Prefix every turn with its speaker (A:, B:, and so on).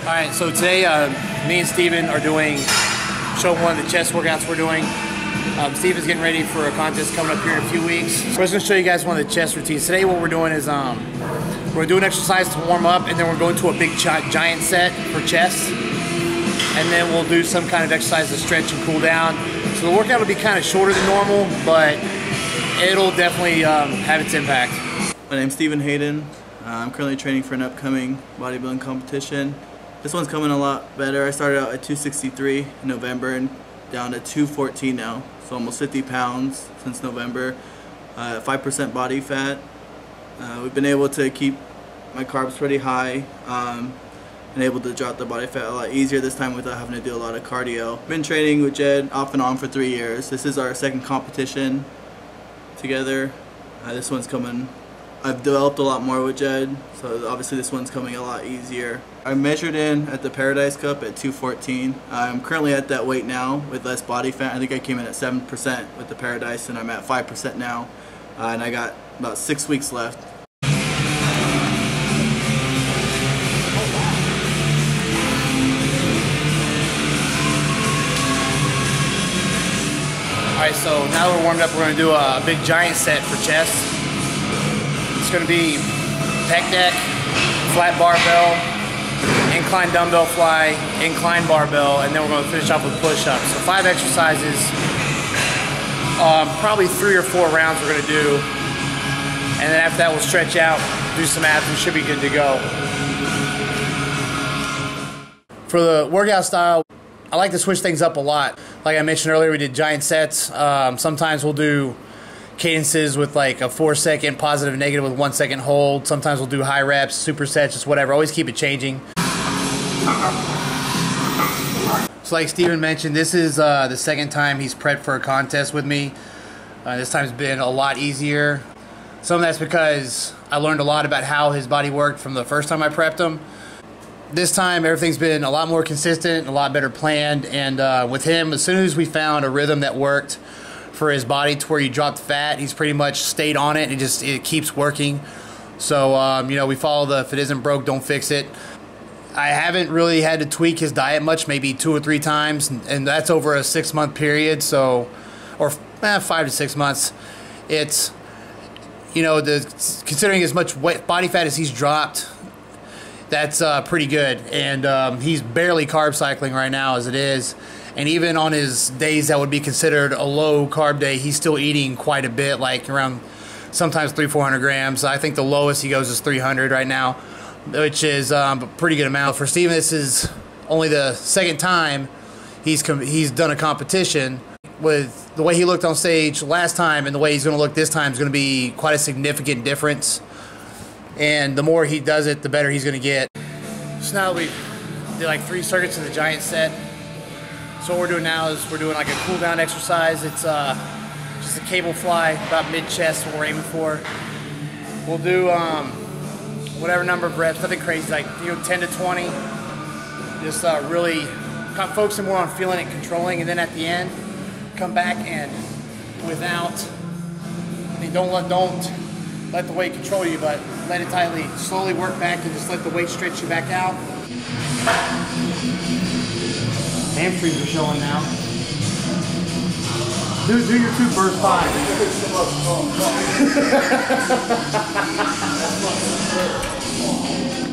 A: All right, so today uh, me and Steven are doing, show one of the chest workouts we're doing. Um, Steven's getting ready for a contest coming up here in a few weeks. So I was gonna show you guys one of the chest routines. Today what we're doing is um, we're doing exercise to warm up and then we're going to a big giant set for chest. And then we'll do some kind of exercise to stretch and cool down. So the workout will be kind of shorter than normal, but it'll definitely um, have its impact.
B: My name's Steven Hayden. Uh, I'm currently training for an upcoming bodybuilding competition. This one's coming a lot better. I started out at 263 in November and down to 214 now, so almost 50 pounds since November. 5% uh, body fat. Uh, we've been able to keep my carbs pretty high um, and able to drop the body fat a lot easier this time without having to do a lot of cardio. Been training with Jed off and on for three years. This is our second competition together. Uh, this one's coming I've developed a lot more with Jed, so obviously this one's coming a lot easier. I measured in at the Paradise Cup at 214. I'm currently at that weight now with less body fat. I think I came in at 7% with the Paradise and I'm at 5% now. Uh, and I got about six weeks left.
A: Alright, so now we're warmed up, we're to do a big giant set for chest. It's going to be pec deck, flat barbell, incline dumbbell fly, incline barbell, and then we're going to finish off with push-ups. So five exercises, um, probably three or four rounds we're going to do. And then after that, we'll stretch out, do some abs, and should be good to go. For the workout style, I like to switch things up a lot. Like I mentioned earlier, we did giant sets. Um, sometimes we'll do cadences with like a four second positive and negative with one second hold. Sometimes we'll do high reps, supersets, just whatever. Always keep it changing. So like Steven mentioned, this is uh, the second time he's prepped for a contest with me. Uh, this time's been a lot easier. Some of that's because I learned a lot about how his body worked from the first time I prepped him. This time, everything's been a lot more consistent, a lot better planned, and uh, with him, as soon as we found a rhythm that worked, for his body to where he dropped fat. He's pretty much stayed on it. It just it keeps working. So um, you know we follow the if it isn't broke, don't fix it. I haven't really had to tweak his diet much, maybe two or three times, and that's over a six month period. So, or eh, five to six months. It's you know the considering as much weight, body fat as he's dropped, that's uh, pretty good. And um, he's barely carb cycling right now as it is. And even on his days that would be considered a low carb day, he's still eating quite a bit, like around sometimes three, 400 grams. I think the lowest he goes is 300 right now, which is um, a pretty good amount. For Steven, this is only the second time he's, he's done a competition with the way he looked on stage last time and the way he's going to look this time is going to be quite a significant difference. And the more he does it, the better he's going to get. So now we did like three circuits of the giant set. So what we're doing now is we're doing like a cool down exercise. It's uh, just a cable fly, about mid chest, what we're aiming for. We'll do um, whatever number of reps, nothing crazy, like you know, 10 to 20. Just uh, really kind of focusing more on feeling it, controlling, and then at the end, come back and without, I mean, don't let don't let the weight control you, but let it tightly, slowly work back and just let the weight stretch you back out. Hamstrings are showing now. Do, do your two first burst five.